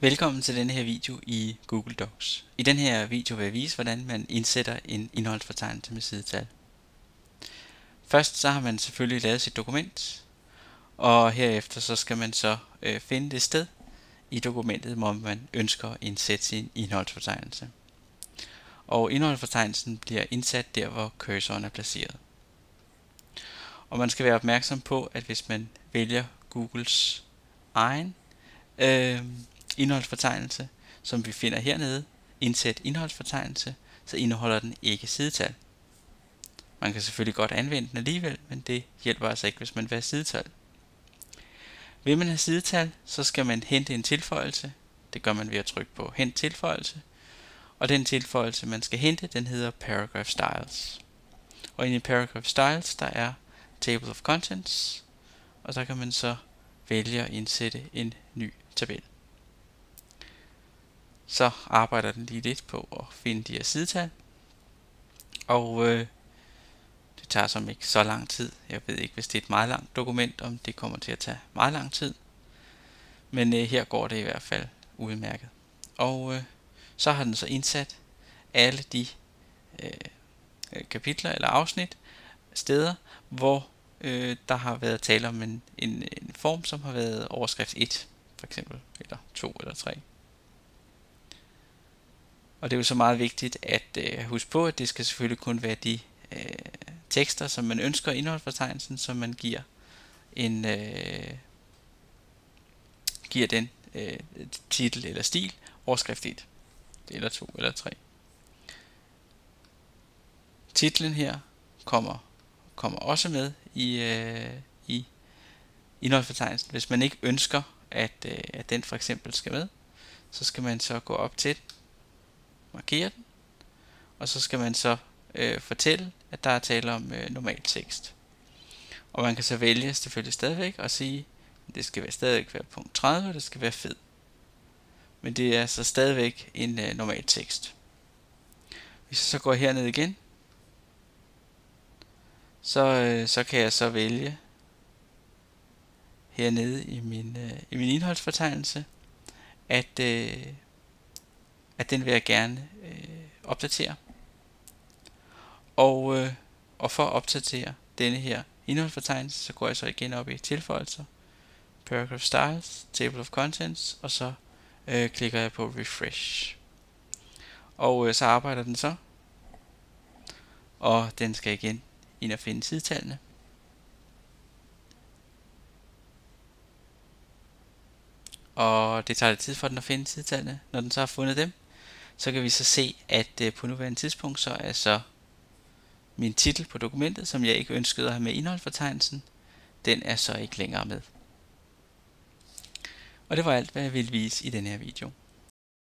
Velkommen til denne her video i Google Docs. I den her video vil jeg vise, hvordan man indsætter en indholdsfortegnelse med sidetal. Først så har man selvfølgelig lavet sit dokument, og herefter så skal man så øh, finde det sted i dokumentet, hvor man ønsker at indsætte sin indholdsfortegnelse. Og indholdsfortegnelsen bliver indsat der, hvor cursoren er placeret. Og man skal være opmærksom på, at hvis man vælger Googles egen øh, indholdsfortegnelse, som vi finder hernede, indsæt indholdsfortegnelse, så indeholder den ikke sidetal. Man kan selvfølgelig godt anvende den alligevel, men det hjælper altså ikke, hvis man vil have sidetal. Vil man have sidetal, så skal man hente en tilføjelse. Det gør man ved at trykke på Hent tilføjelse. Og den tilføjelse, man skal hente, den hedder Paragraph Styles. Og inde i Paragraph Styles, der er Table of Contents, og der kan man så vælge at indsætte en ny tabel så arbejder den lige lidt på at finde de her sidetal. Og øh, det tager som ikke så lang tid. Jeg ved ikke, hvis det er et meget langt dokument, om det kommer til at tage meget lang tid. Men øh, her går det i hvert fald udmærket. Og øh, så har den så indsat alle de øh, kapitler eller afsnit, steder, hvor øh, der har været tale om en, en, en form, som har været overskrift 1, for eksempel, eller 2 eller 3. Og det er jo så meget vigtigt at øh, huske på, at det skal selvfølgelig kun være de øh, tekster, som man ønsker i indholdsfortegnelsen, som man giver en øh, giver den øh, titel eller stil, overskrift 1, eller 2 eller 3. Titlen her kommer kommer også med i øh, i indholdsfortegnelsen. Hvis man ikke ønsker at øh, at den for eksempel skal med, så skal man så gå op til markere den, og så skal man så øh, fortælle, at der er tale om øh, normal tekst. Og man kan så vælge selvfølgelig stadigvæk og sige, at det skal være stadigvæk være punkt 30, og det skal være fed. Men det er så stadigvæk en øh, normal tekst. Hvis jeg så går herned igen, så, øh, så kan jeg så vælge hernede i min, øh, i min indholdsfortegnelse, at øh, at den vil jeg gerne øh, opdatere. Og, øh, og for at opdatere denne her indholdsfortegnelse, så går jeg så igen op i tilføjelser, paragraph styles, table of contents, og så øh, klikker jeg på refresh. Og øh, så arbejder den så, og den skal igen ind og finde sidetallene. Og det tager lidt tid for den at finde sidetallene. Når den så har fundet dem, så kan vi så se, at øh, på nuværende tidspunkt, så er så min titel på dokumentet, som jeg ikke ønskede at have med indholdsfortegnelsen, den er så ikke længere med. Og det var alt, hvad jeg ville vise i denne her video.